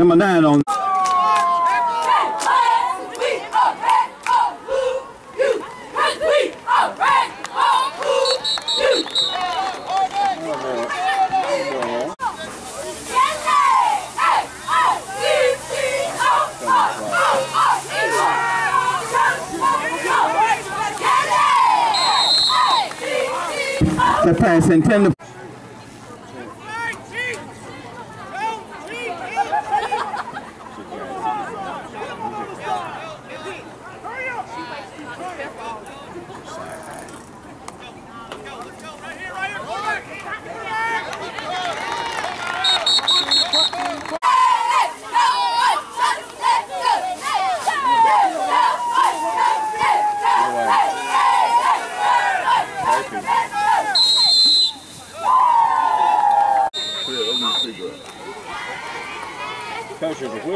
Number nine on. The pass intended.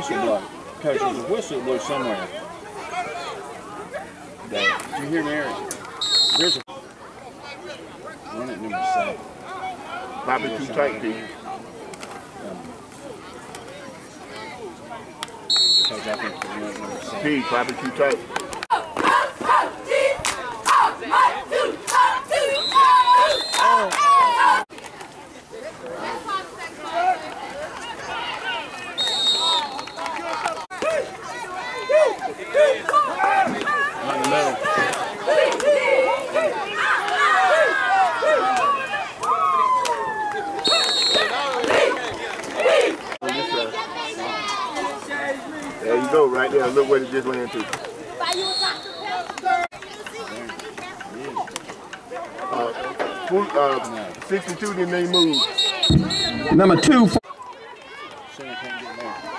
Coach, there's a whistle blow. Coach, there's a whistle blow somewhere. Did you hear me, Eric? There's a run at number seven. Might be too tight, Pete. Um, Coach, I think the run at number seven. Pete, probably too tight. Not in there. Look where it just landed to. Uh, uh, 62, then they moved. Number two. Center can't get there.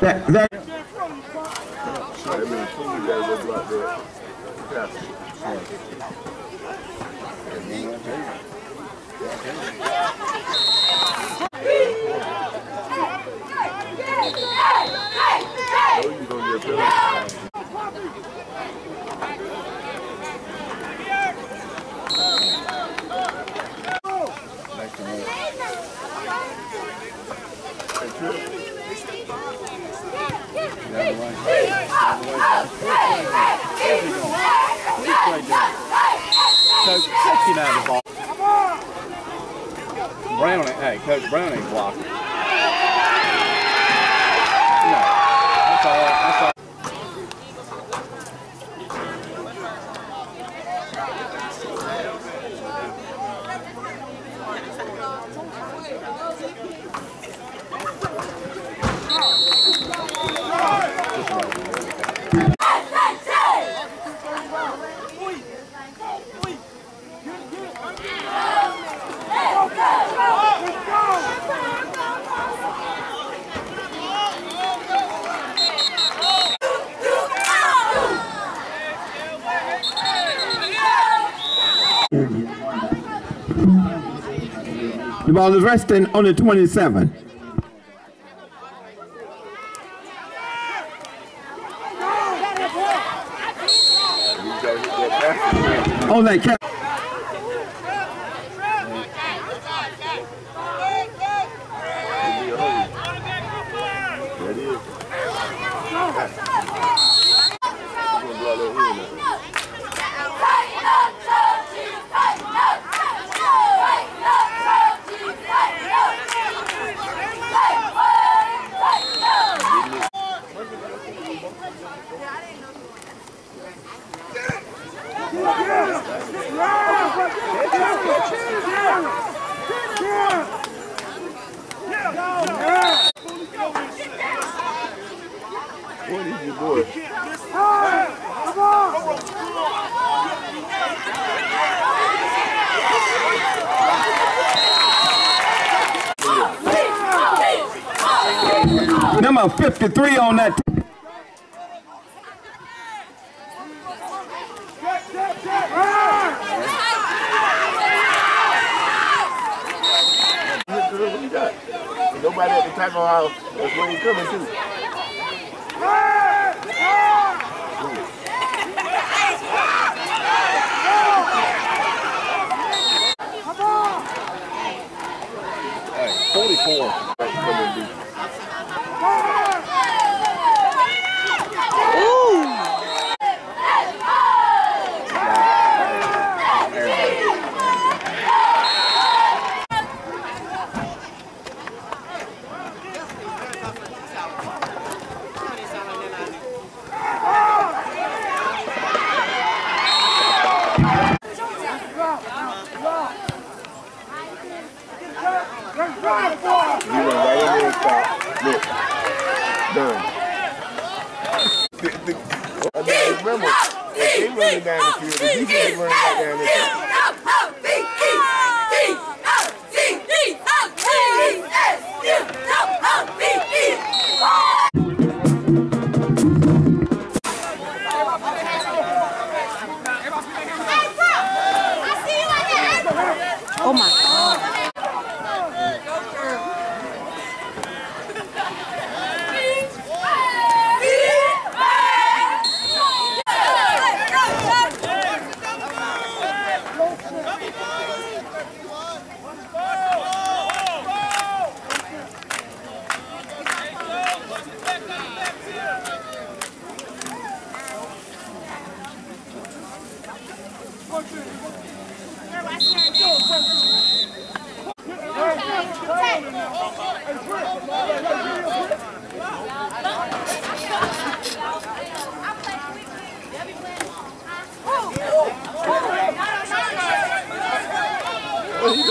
That, that, two, you Coach, take it out of the ball. Brown, hey, Coach Brown ain't blocking. No, that's. That's. Ball is resting on the 27. You gotta hit that basket. On that cap. It'll be a hurry. That is. I'm gonna block that in now. What is your boy? Number 53 on that. Everybody at the tackle house. That's where he coming to. Hey, 44. Coming deep. You went right in there and stopped. Look. Done. The- the- I mean, remember, if they running down the field, the defense is running down the field.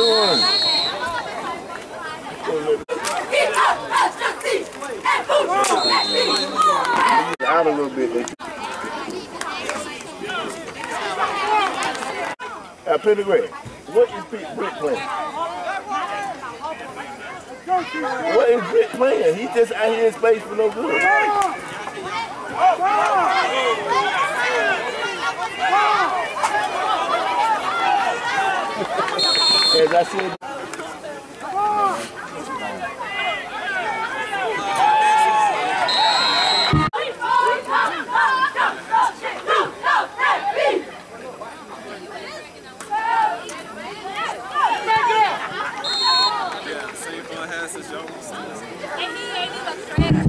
Doing? Out a little bit. Uh, Pedigree, what is Pete Britt playing? What is Britt playing? He's just out here in space for no good. As I said,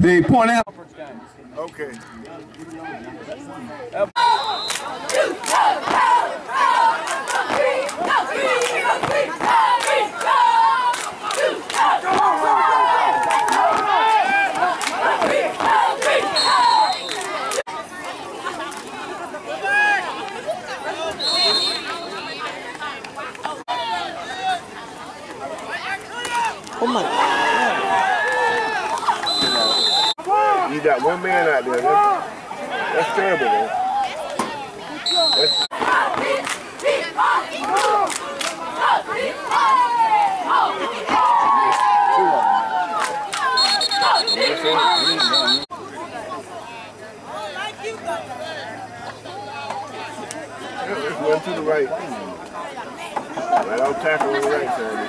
The point out. okay. Oh my God. You got one man out there. That's, that's terrible, man. That's, Let's run to the right. Right on tackle right side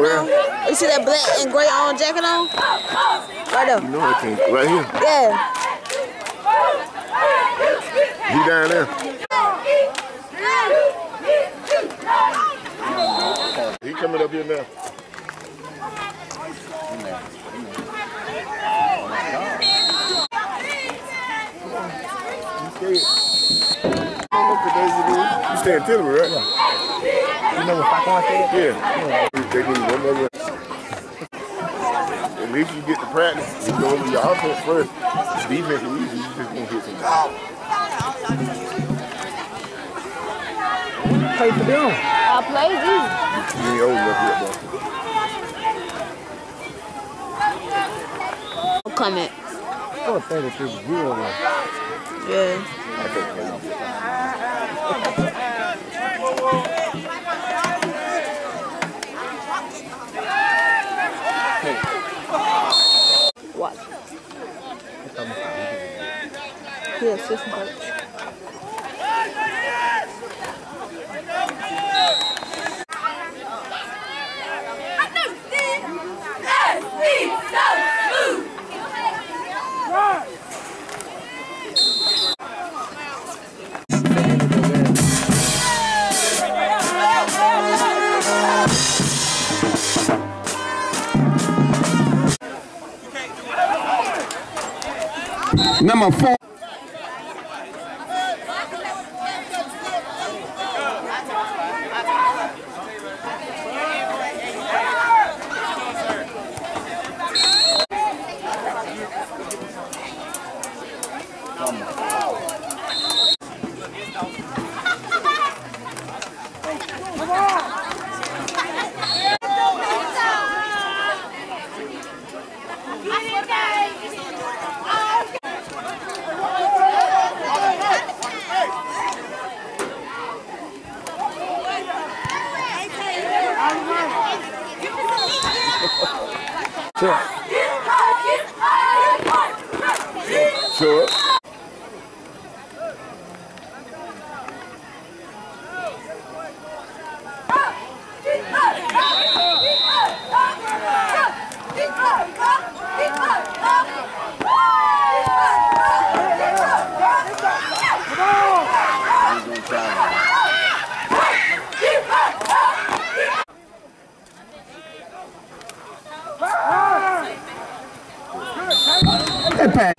shirt on? You see that black and gray on jacket on? Right there. You know I can't. Right here. Yeah. He down there. He coming up here now. You stay in Tillman, right? You know what Falcon said? Yeah. They need one more. At least you get to practice. You go over your offense first. Defense is easy. You just gonna hit some. Play for them. I played these. You ain't old enough yet, though. Coming. Oh, 33 was real though. Yeah. I can't play. What? Assistant coach. Number four. Sure. That pass. Hit,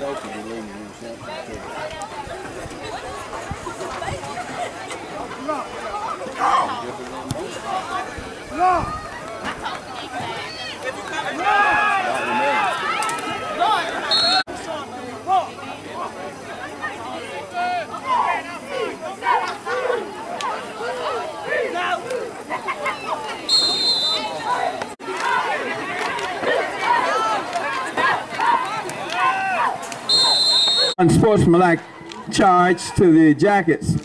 selfie and leave me in Snapchat. No! No! Unsportsmanlike charge to the Jackets.